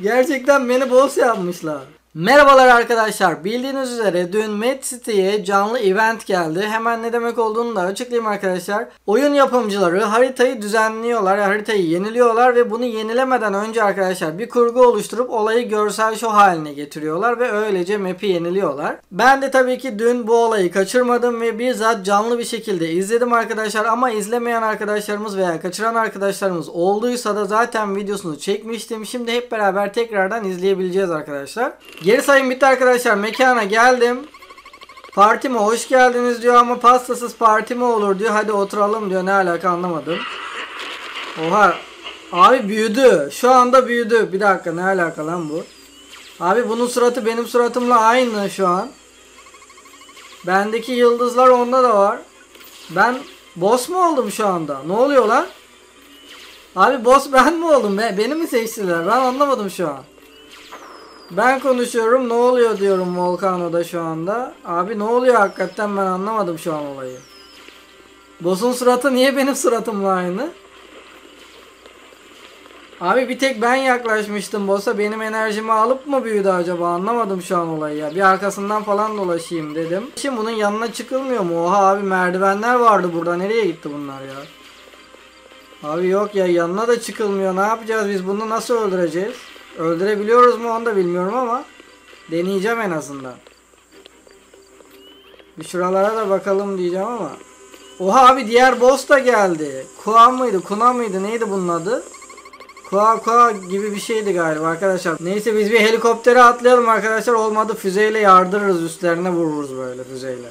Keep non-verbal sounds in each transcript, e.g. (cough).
Gerçekten beni boss yapmışlar. Merhabalar arkadaşlar. Bildiğiniz üzere dün Mad City'ye canlı event geldi. Hemen ne demek olduğunu da açıklayayım arkadaşlar. Oyun yapımcıları haritayı düzenliyorlar, haritayı yeniliyorlar ve bunu yenilemeden önce arkadaşlar bir kurgu oluşturup olayı görsel show haline getiriyorlar ve öylece map'i yeniliyorlar. Ben de tabii ki dün bu olayı kaçırmadım ve bizzat canlı bir şekilde izledim arkadaşlar ama izlemeyen arkadaşlarımız veya kaçıran arkadaşlarımız olduysa da zaten videosunu çekmiştim. Şimdi hep beraber tekrardan izleyebileceğiz arkadaşlar. Geri sayım bitti arkadaşlar. Mekana geldim. Partime hoş geldiniz diyor ama pastasız parti mi olur diyor. Hadi oturalım diyor. Ne alaka anlamadım. Oha. Abi büyüdü. Şu anda büyüdü. Bir dakika ne alaka lan bu? Abi bunun suratı benim suratımla aynı şu an. Bendeki yıldızlar onda da var. Ben boss mu oldum şu anda? Ne oluyor lan? Abi boss ben mi oldum? Be beni mi seçtiler? Ben anlamadım şu an. Ben konuşuyorum ne oluyor diyorum Volcano'da şu anda. Abi ne oluyor hakikaten ben anlamadım şu an olayı. Boss'un suratı niye benim suratımla aynı? Abi bir tek ben yaklaşmıştım boss'a benim enerjimi alıp mı büyüdü acaba anlamadım şu an olayı ya. Bir arkasından falan dolaşayım dedim. Şimdi bunun yanına çıkılmıyor mu? Oha abi merdivenler vardı burada nereye gitti bunlar ya? Abi yok ya yanına da çıkılmıyor ne yapacağız biz bunu nasıl öldüreceğiz? Öldürebiliyoruz mu onu da bilmiyorum ama deneyeceğim en azından. Bir şuralara da bakalım diyeceğim ama. Oha abi diğer boss da geldi. Kua mıydı? Kuna mıydı? Neydi bunun adı? Kua Kua gibi bir şeydi galiba arkadaşlar. Neyse biz bir helikoptere atlayalım arkadaşlar. Olmadı füzeyle yardırırız üstlerine vururuz böyle füzeyle.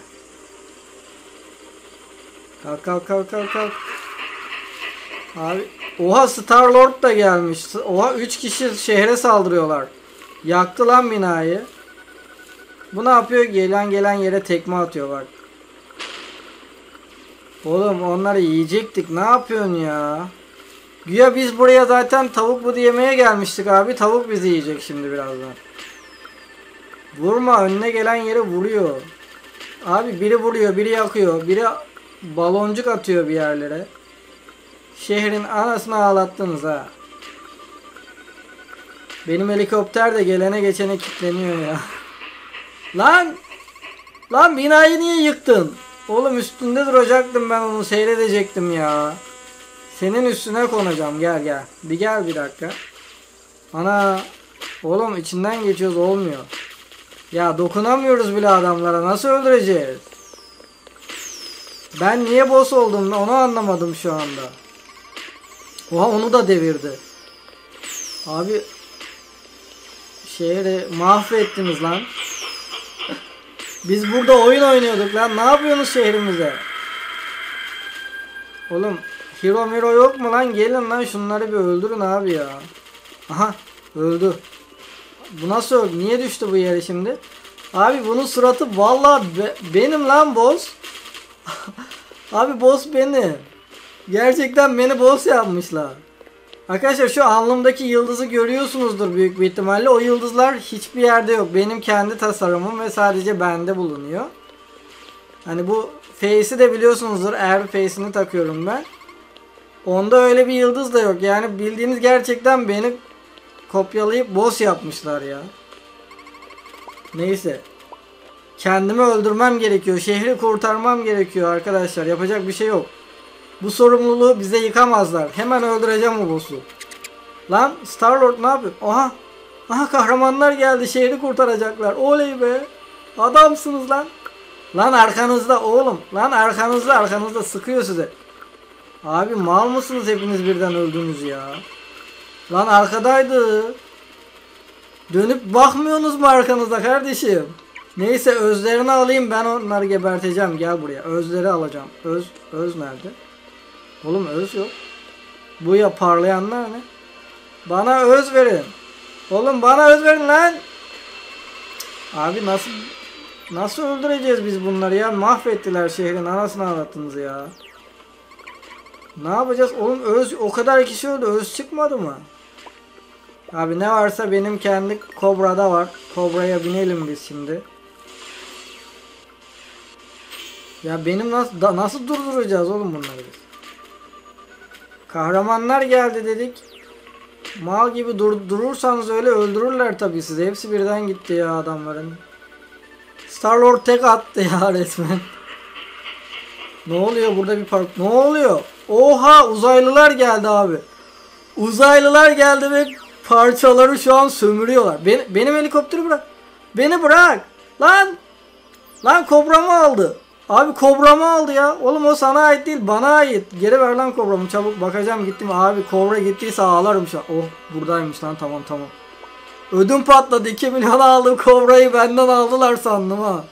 Kalk kalk kalk kalk kalk. Abi oha Star Lord da gelmiş. Oha 3 kişi şehre saldırıyorlar. Yaktı lan binayı. Bu ne yapıyor? Gelen gelen yere tekme atıyor bak. Oğlum onları yiyecektik. Ne yapıyorsun ya? Güya biz buraya zaten tavuk budu yemeye gelmiştik abi. Tavuk bizi yiyecek şimdi birazdan. Vurma önüne gelen yere vuruyor. Abi biri vuruyor, biri yakıyor, biri baloncuk atıyor bir yerlere. Şehrin anasını ağlattınız ha. Benim helikopter de gelene geçene kilitleniyor ya. Lan! Lan binayı niye yıktın? Oğlum üstünde duracaktım ben onu seyredecektim ya. Senin üstüne konacağım gel gel. Bir gel bir dakika. Ana. Oğlum içinden geçiyoruz olmuyor. Ya dokunamıyoruz bile adamlara. Nasıl öldüreceğiz? Ben niye boss oldum onu anlamadım şu anda. Oha onu da devirdi. Abi şehri mahvettiniz lan. Biz burada oyun oynuyorduk lan. Ne yapıyorsunuz şehrimize? Oğlum Hero Miro yok mu lan? Gelin lan şunları bir öldürün abi ya. Aha öldü. Bu nasıl öldü? Niye düştü bu yere şimdi? Abi bunun suratı vallahi be benim lan boss. (laughs) abi boss benim. Gerçekten beni boss yapmışlar. Arkadaşlar şu alnımdaki yıldızı görüyorsunuzdur büyük bir ihtimalle. O yıldızlar hiçbir yerde yok. Benim kendi tasarımım ve sadece bende bulunuyor. Hani bu face'i de biliyorsunuzdur. Eğer face'ini takıyorum ben. Onda öyle bir yıldız da yok. Yani bildiğiniz gerçekten beni kopyalayıp boss yapmışlar ya. Neyse. Kendimi öldürmem gerekiyor. Şehri kurtarmam gerekiyor arkadaşlar. Yapacak bir şey yok. Bu sorumluluğu bize yıkamazlar. Hemen öldüreceğim o boss'u. Lan Star-Lord ne yapıyor? Oha. Aha kahramanlar geldi. Şehri kurtaracaklar. Oley be. Adamsınız lan. Lan arkanızda oğlum. Lan arkanızda arkanızda sıkıyor size. Abi mal mısınız hepiniz birden öldünüz ya? Lan arkadaydı. Dönüp bakmıyorsunuz mu arkanızda kardeşim? Neyse özlerini alayım ben onları geberteceğim. Gel buraya. Özleri alacağım. Öz öz nerede? Oğlum öz yok. Bu ya parlayanlar ne? Bana öz verin. Oğlum bana öz verin lan. Abi nasıl nasıl öldüreceğiz biz bunları ya? Mahvettiler şehrin anasını ağlattınız ya. Ne yapacağız? Oğlum öz o kadar kişi öldü. Öz çıkmadı mı? Abi ne varsa benim kendi Kobra'da var. Kobra'ya binelim biz şimdi. Ya benim nasıl nasıl durduracağız oğlum bunları biz? Kahramanlar geldi dedik. Mal gibi dur durursanız öyle öldürürler tabii sizi. Hepsi birden gitti ya adamların. Star-Lord tek attı ya (laughs) resmen. Ne oluyor burada bir park? Ne oluyor? Oha uzaylılar geldi abi. Uzaylılar geldi ve parçaları şu an sömürüyorlar. Ben, benim helikopteri bırak. Beni bırak. Lan. Lan kobramı aldı. Abi kobramı aldı ya. Oğlum o sana ait değil bana ait. Geri ver lan kobramı çabuk bakacağım gittim. Abi kobra gittiyse ağlarım şu an. Oh buradaymış lan tamam tamam. Ödüm patladı 2 milyon aldım kobrayı benden aldılar sandım ha.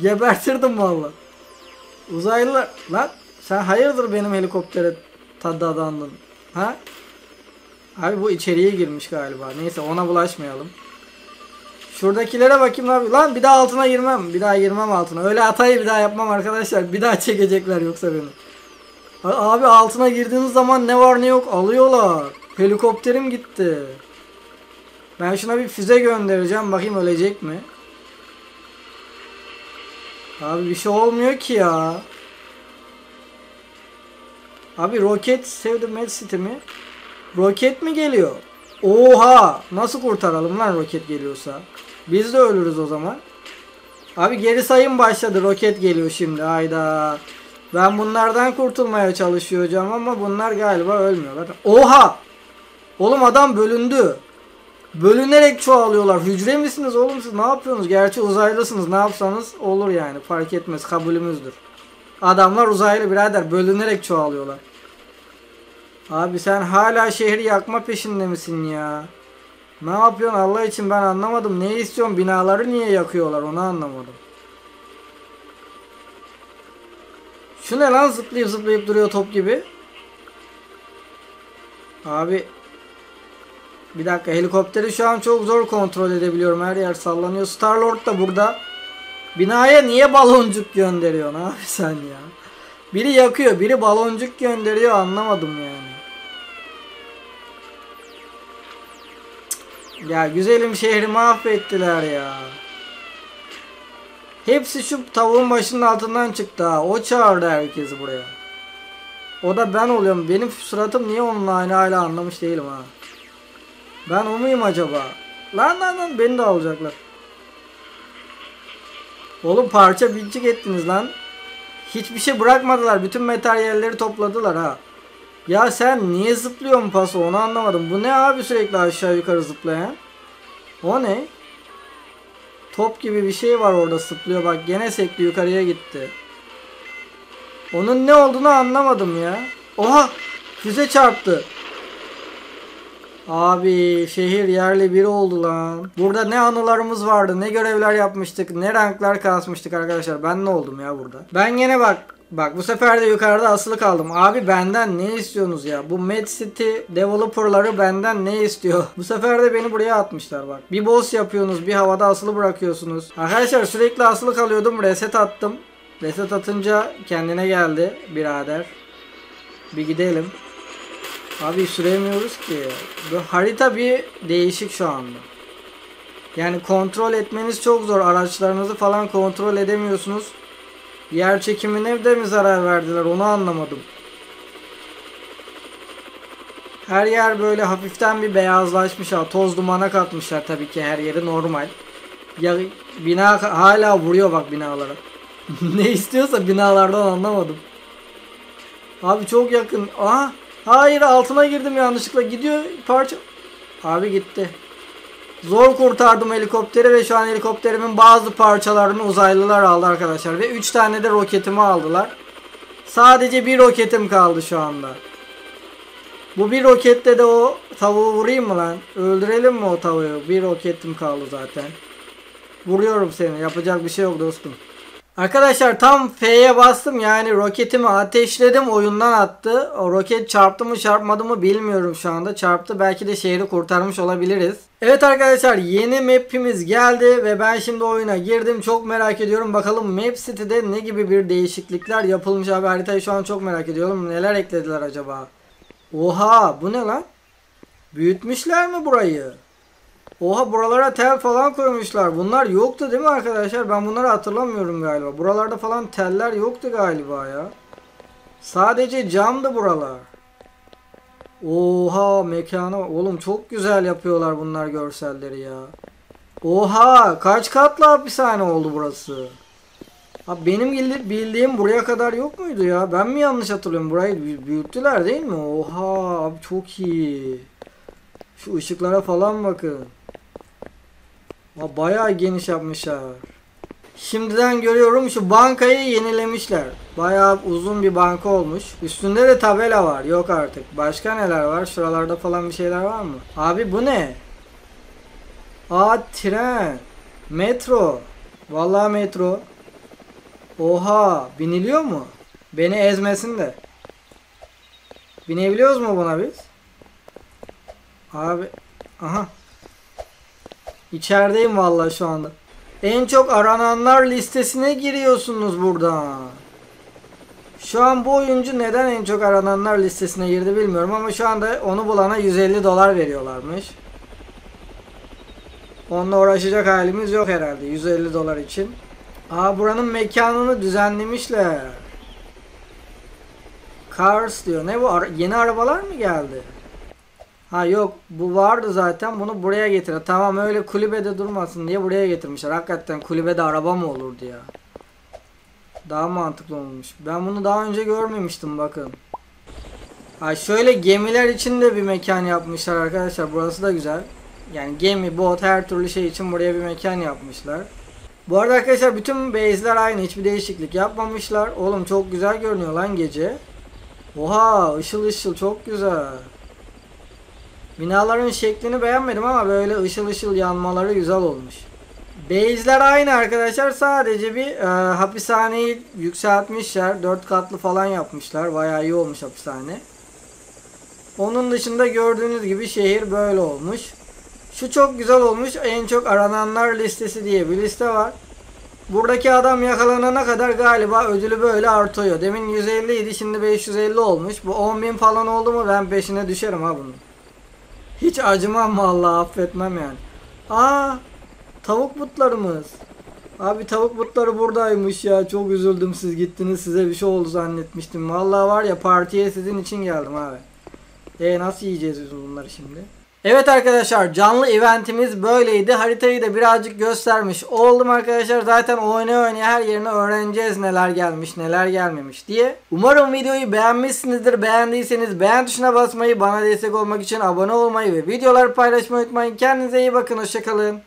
Gebertirdim valla. Uzaylılar lan sen hayırdır benim helikoptere tadadandın ha? Abi bu içeriye girmiş galiba. Neyse ona bulaşmayalım. Şuradakilere bakayım abi. Lan bir daha altına girmem. Bir daha girmem altına. Öyle hatayı bir daha yapmam arkadaşlar. Bir daha çekecekler yoksa beni. Abi altına girdiğiniz zaman ne var ne yok alıyorlar. Helikopterim gitti. Ben şuna bir füze göndereceğim. Bakayım ölecek mi? Abi bir şey olmuyor ki ya. Abi roket sevdim Med City mi? Roket mi geliyor? Oha! Nasıl kurtaralım lan roket geliyorsa? Biz de ölürüz o zaman. Abi geri sayım başladı. Roket geliyor şimdi. Hayda. Ben bunlardan kurtulmaya çalışıyorum ama bunlar galiba ölmüyorlar. Oha! Oğlum adam bölündü. Bölünerek çoğalıyorlar. Hücre misiniz oğlum siz ne yapıyorsunuz? Gerçi uzaylısınız. Ne yapsanız olur yani. Fark etmez. Kabulümüzdür. Adamlar uzaylı birader. Bölünerek çoğalıyorlar. Abi sen hala şehri yakma peşinde misin ya? Ne yapıyorsun Allah için ben anlamadım. Ne istiyorsun? Binaları niye yakıyorlar onu anlamadım. Şu ne lan zıplayıp zıplayıp duruyor top gibi. Abi bir dakika helikopteri şu an çok zor kontrol edebiliyorum. Her yer sallanıyor. Starlord da burada. Binaya niye baloncuk gönderiyorsun abi sen ya? Biri yakıyor, biri baloncuk gönderiyor anlamadım yani. Ya güzelim şehri mahvettiler ya. Hepsi şu tavuğun başının altından çıktı ha. O çağırdı herkesi buraya. O da ben oluyorum. Benim suratım niye onunla aynı hala anlamış değilim ha. Ben o muyum acaba? Lan lan lan beni de alacaklar. Oğlum parça bincik ettiniz lan. Hiçbir şey bırakmadılar. Bütün materyalleri topladılar ha. Ya sen niye zıplıyorsun paso onu anlamadım. Bu ne abi sürekli aşağı yukarı zıplayan? O ne? Top gibi bir şey var orada zıplıyor bak gene sekti yukarıya gitti. Onun ne olduğunu anlamadım ya. Oha! Füze çarptı. Abi şehir yerli biri oldu lan. Burada ne anılarımız vardı, ne görevler yapmıştık, ne ranklar kasmıştık arkadaşlar. Ben ne oldum ya burada? Ben yine bak Bak bu sefer de yukarıda asılı kaldım. Abi benden ne istiyorsunuz ya? Bu Mad City developerları benden ne istiyor? (laughs) Bu sefer de beni buraya atmışlar bak. Bir boss yapıyorsunuz, bir havada asılı bırakıyorsunuz. Arkadaşlar sürekli asılı kalıyordum. Reset attım. Reset atınca kendine geldi birader. Bir gidelim. Abi süremiyoruz ki. Bu harita bir değişik şu anda. Yani kontrol etmeniz çok zor. Araçlarınızı falan kontrol edemiyorsunuz. Yer çekimine de mi zarar verdiler onu anlamadım. Her yer böyle hafiften bir beyazlaşmış ha. Toz dumana katmışlar tabii ki her yeri normal. Ya bina hala vuruyor bak binalara. (laughs) ne istiyorsa binalardan anlamadım. Abi çok yakın. Aha. Hayır altına girdim yanlışlıkla. Gidiyor parça. Abi gitti. Zor kurtardım helikopteri ve şu an helikopterimin bazı parçalarını uzaylılar aldı arkadaşlar. Ve 3 tane de roketimi aldılar. Sadece bir roketim kaldı şu anda. Bu bir rokette de o tavuğu vurayım mı lan? Öldürelim mi o tavuğu? Bir roketim kaldı zaten. Vuruyorum seni. Yapacak bir şey yok dostum. Arkadaşlar tam F'ye bastım yani roketimi ateşledim oyundan attı. O roket çarptı mı çarpmadı mı bilmiyorum şu anda. Çarptı belki de şehri kurtarmış olabiliriz. Evet arkadaşlar yeni map'imiz geldi ve ben şimdi oyuna girdim. Çok merak ediyorum bakalım Map City'de ne gibi bir değişiklikler yapılmış abi haritayı şu an çok merak ediyorum. Neler eklediler acaba? Oha bu ne lan? Büyütmüşler mi burayı? Oha buralara tel falan koymuşlar. Bunlar yoktu değil mi arkadaşlar? Ben bunları hatırlamıyorum galiba. Buralarda falan teller yoktu galiba ya. Sadece camdı buralar. Oha mekana oğlum çok güzel yapıyorlar bunlar görselleri ya. Oha kaç katlı hapishane oldu burası? Abi benim bildi- bildiğim buraya kadar yok muydu ya? Ben mi yanlış hatırlıyorum? Burayı bü- büyüttüler değil mi? Oha abi çok iyi. Şu ışıklara falan bakın. Aa, bayağı geniş yapmışlar. Şimdiden görüyorum şu bankayı yenilemişler. Bayağı uzun bir banka olmuş. Üstünde de tabela var. Yok artık. Başka neler var? Şuralarda falan bir şeyler var mı? Abi bu ne? Aa tren. Metro. Vallahi metro. Oha biniliyor mu? Beni ezmesin de. Binebiliyoruz mu buna biz? Abi aha. İçerideyim vallahi şu anda. En çok arananlar listesine giriyorsunuz burada. Şu an bu oyuncu neden en çok arananlar listesine girdi bilmiyorum ama şu anda onu bulana 150 dolar veriyorlarmış. Onunla uğraşacak halimiz yok herhalde 150 dolar için. Aa buranın mekanını düzenlemişler. Cars diyor. Ne bu? Ara- yeni arabalar mı geldi? Ha yok bu vardı zaten bunu buraya getir. Tamam öyle kulübede durmasın diye buraya getirmişler. Hakikaten kulübede araba mı olurdu ya? Daha mantıklı olmuş. Ben bunu daha önce görmemiştim bakın. Ha şöyle gemiler için de bir mekan yapmışlar arkadaşlar. Burası da güzel. Yani gemi, bot her türlü şey için buraya bir mekan yapmışlar. Bu arada arkadaşlar bütün base'ler aynı. Hiçbir değişiklik yapmamışlar. Oğlum çok güzel görünüyor lan gece. Oha ışıl ışıl çok güzel. Binaların şeklini beğenmedim ama böyle ışıl ışıl yanmaları güzel olmuş. Base'ler aynı arkadaşlar. Sadece bir e, hapishaneyi yükseltmişler. 4 katlı falan yapmışlar. Bayağı iyi olmuş hapishane. Onun dışında gördüğünüz gibi şehir böyle olmuş. Şu çok güzel olmuş. En çok arananlar listesi diye bir liste var. Buradaki adam yakalanana kadar galiba ödülü böyle artıyor. Demin 150 idi şimdi 550 olmuş. Bu 10.000 falan oldu mu ben peşine düşerim ha bunun. Hiç acımam vallahi affetmem yani. Aa tavuk butlarımız. Abi tavuk butları buradaymış ya. Çok üzüldüm siz gittiniz size bir şey oldu zannetmiştim. Vallahi var ya partiye sizin için geldim abi. E nasıl yiyeceğiz bunları şimdi? Evet arkadaşlar canlı eventimiz böyleydi. Haritayı da birazcık göstermiş oldum arkadaşlar. Zaten oynaya oynaya her yerini öğreneceğiz neler gelmiş neler gelmemiş diye. Umarım videoyu beğenmişsinizdir. Beğendiyseniz beğen tuşuna basmayı, bana destek olmak için abone olmayı ve videoları paylaşmayı unutmayın. Kendinize iyi bakın. Hoşçakalın.